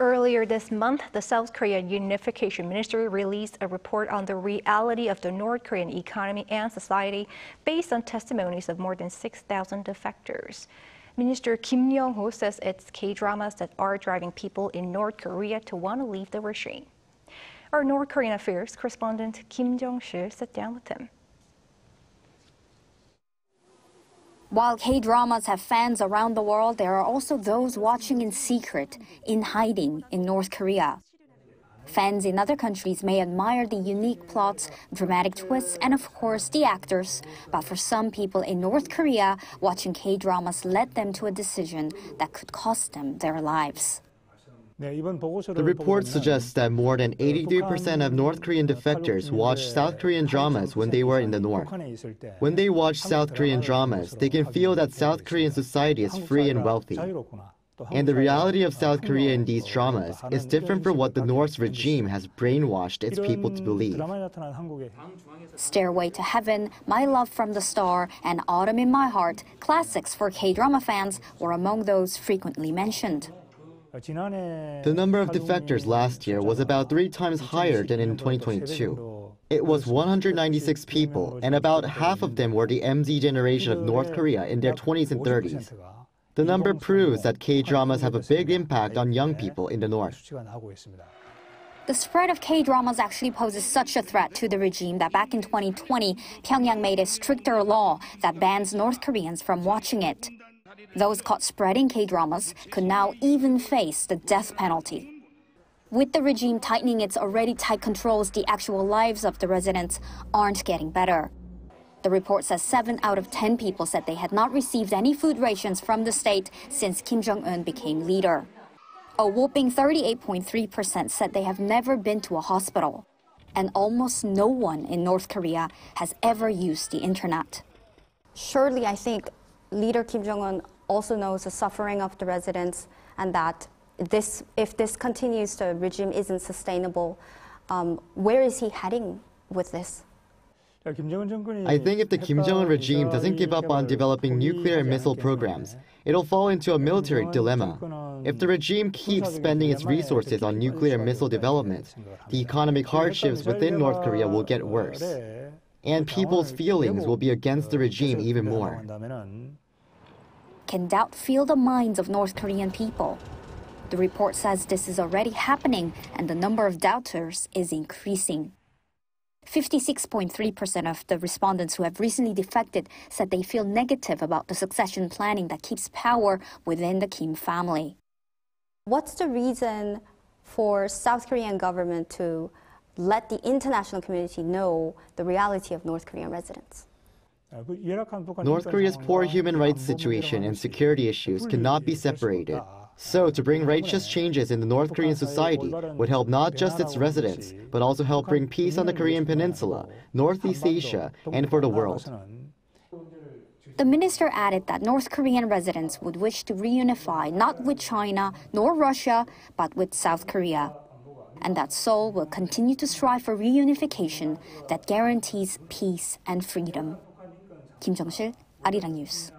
Earlier this month, the South Korean Unification Ministry released a report on the reality of the North Korean economy and society based on testimonies of more than 6,000 defectors. Minister Kim Yung-ho says it's K-dramas that are driving people in North Korea to want to leave the regime. Our North Korean affairs correspondent Kim Jung-sil sat down with him. While K-dramas have fans around the world, there are also those watching in secret, in hiding in North Korea. Fans in other countries may admire the unique plots, dramatic twists, and of course the actors. But for some people in North Korea, watching K-dramas led them to a decision that could cost them their lives. The report suggests that more than 83% of North Korean defectors watched South Korean dramas when they were in the North. When they watch South Korean dramas, they can feel that South Korean society is free and wealthy. And the reality of South Korea in these dramas is different from what the North's regime has brainwashed its people to believe. Stairway to Heaven, My Love from the Star, and Autumn in My Heart, classics for K-drama fans, were among those frequently mentioned. The number of defectors last year was about three times higher than in 2022. It was 196 people, and about half of them were the MZ generation of North Korea in their 20s and 30s. The number proves that K-dramas have a big impact on young people in the North. The spread of K-dramas actually poses such a threat to the regime that back in 2020, Pyongyang made a stricter law that bans North Koreans from watching it. Those caught spreading K-dramas could now even face the death penalty. With the regime tightening its already tight controls, the actual lives of the residents aren't getting better. The report says 7 out of 10 people said they had not received any food rations from the state since Kim Jong un became leader. A whopping 38.3% said they have never been to a hospital. And almost no one in North Korea has ever used the internet. Surely, I think leader Kim Jong un also knows the suffering of the residents and that this, if this continues, the regime isn't sustainable. Um, where is he heading with this? I think if the Kim Jong un regime doesn't give up on developing nuclear and missile programs, it'll fall into a military dilemma. If the regime keeps spending its resources on nuclear and missile development, the economic hardships within North Korea will get worse. And people's feelings will be against the regime even more. Can doubt fill the minds of North Korean people? The report says this is already happening and the number of doubters is increasing. 56.3% of the respondents who have recently defected said they feel negative about the succession planning that keeps power within the Kim family. What's the reason for South Korean government to let the international community know the reality of North Korean residents? North Korea's poor human rights situation and security issues cannot be separated. So, to bring righteous changes in the North Korean society would help not just its residents, but also help bring peace on the Korean Peninsula, Northeast Asia, and for the world. The minister added that North Korean residents would wish to reunify not with China nor Russia, but with South Korea And that Seoul will continue to strive for reunification that guarantees peace and freedom. 김정실, 아리랑 뉴스.